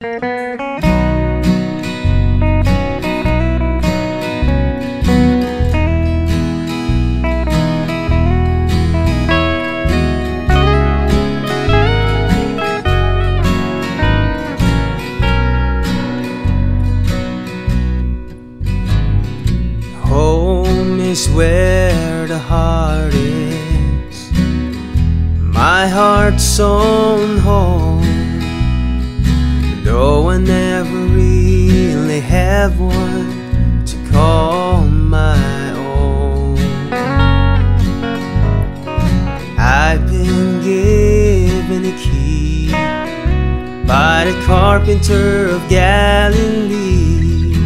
Home is where the heart is, my heart's own home. Have one to call my own, I've been given a key by the carpenter of Galilee.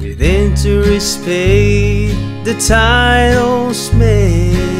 Within to respect the titles made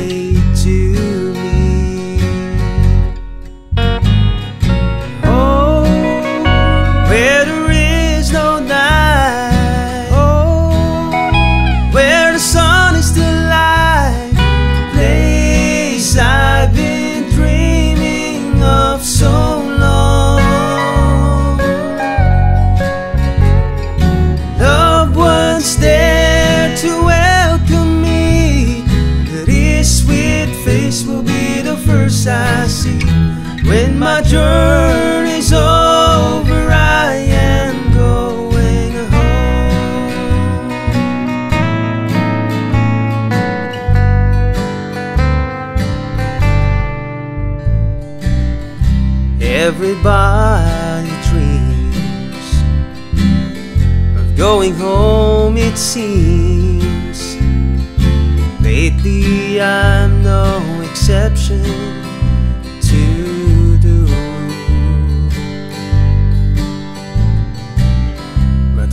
When my journey's over, I am going home. Everybody dreams of going home, it seems. Lately, I'm no exception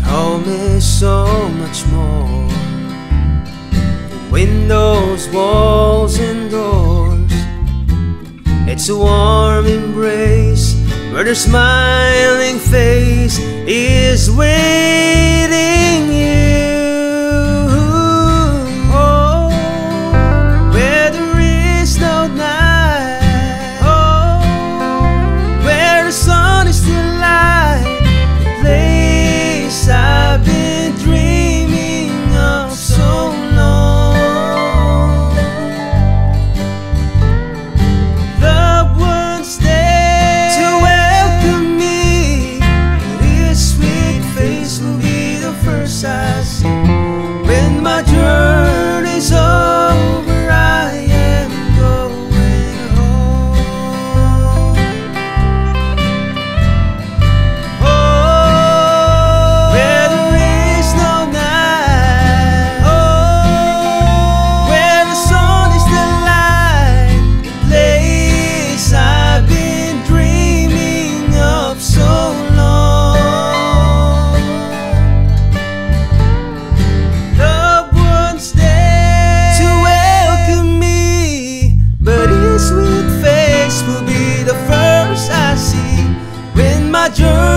Home is so much more windows, walls, and doors. It's a warm embrace where the smiling face is waiting first I see. My my journey's